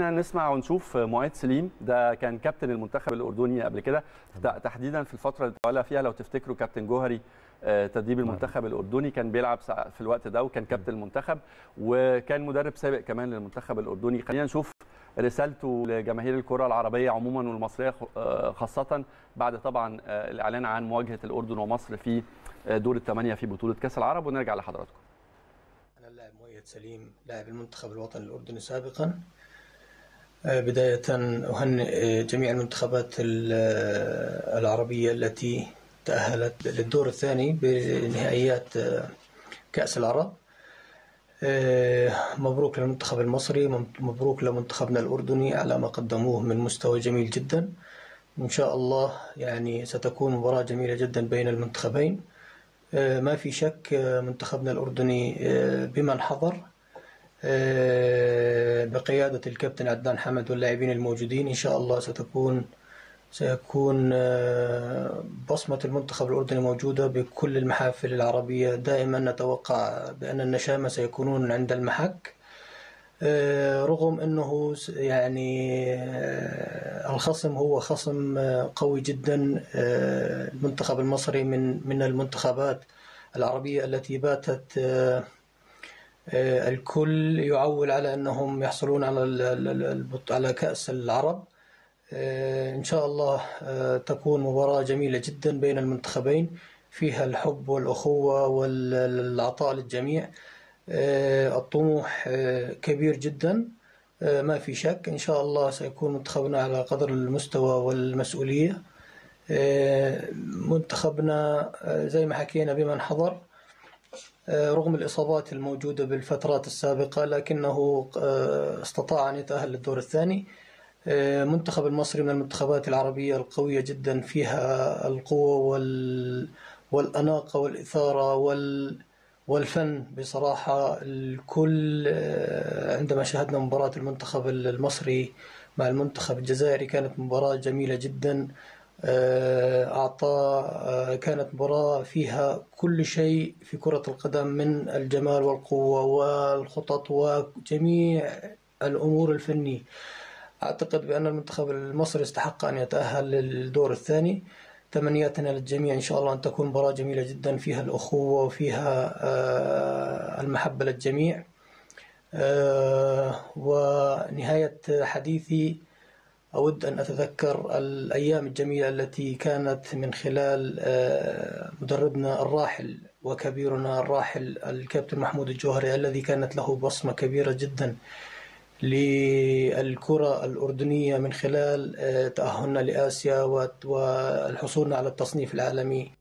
نسمع ونشوف مؤيد سليم. ده كان كابتن المنتخب الأردني قبل كده. تحديدا في الفترة اللي تولى فيها لو تفتكروا كابتن جوهري تدريب المنتخب الأردني كان بيلعب في الوقت ده وكان كابتن المنتخب. وكان مدرب سابق كمان للمنتخب الأردني. خلينا نشوف رسالته لجماهير الكرة العربية عموما والمصرية خاصة بعد طبعا الإعلان عن مواجهة الأردن ومصر في دور الثمانية في بطولة كأس العرب. ونرجع لحضراتكم. أنا اللاعب مؤيد سليم لاعب المنتخب الوطني الأردني سابقا. بداية أهنئ جميع المنتخبات العربية التي تأهلت للدور الثاني بنهائيات كأس العرب. مبروك للمنتخب المصري مبروك لمنتخبنا الأردني على ما قدموه من مستوى جميل جدا. إن شاء الله يعني ستكون مباراة جميلة جدا بين المنتخبين. ما في شك منتخبنا الأردني بمن حضر. بقيادة الكابتن عدنان حمد واللاعبين الموجودين. إن شاء الله ستكون سيكون بصمة المنتخب الأردني موجودة بكل المحافل العربية. دائما نتوقع بأن النشامة سيكونون عند المحك. رغم أنه يعني الخصم هو خصم قوي جدا المنتخب المصري من من المنتخبات العربية التي باتت الكل يعول على أنهم يحصلون على على كأس العرب. إن شاء الله تكون مباراة جميلة جدا بين المنتخبين فيها الحب والأخوة والعطاء للجميع. الطموح كبير جدا. ما في شك إن شاء الله سيكون منتخبنا على قدر المستوى والمسؤولية. منتخبنا زي ما حكينا بمن حضر رغم الإصابات الموجودة بالفترات السابقة لكنه استطاع أن يتأهل للدور الثاني. منتخب المصري من المنتخبات العربية القوية جدا فيها القوة وال والأناقة والإثارة وال والفن بصراحة. الكل عندما شاهدنا مباراة المنتخب المصري مع المنتخب الجزائري كانت مباراة جميلة جدا. أعطى كانت مباراة فيها كل شيء في كرة القدم من الجمال والقوة والخطط وجميع الأمور الفنية. أعتقد بأن المنتخب المصري استحق أن يتأهل للدور الثاني. تمنياتنا للجميع إن شاء الله أن تكون مباراة جميلة جدا فيها الأخوة وفيها المحبة للجميع. ونهاية حديثي أود أن أتذكر الأيام الجميلة التي كانت من خلال مدربنا الراحل وكبيرنا الراحل الكابتن محمود الجوهري الذي كانت له بصمة كبيرة جدا للكرة الأردنية من خلال تأهلنا لآسيا والحصول على التصنيف العالمي.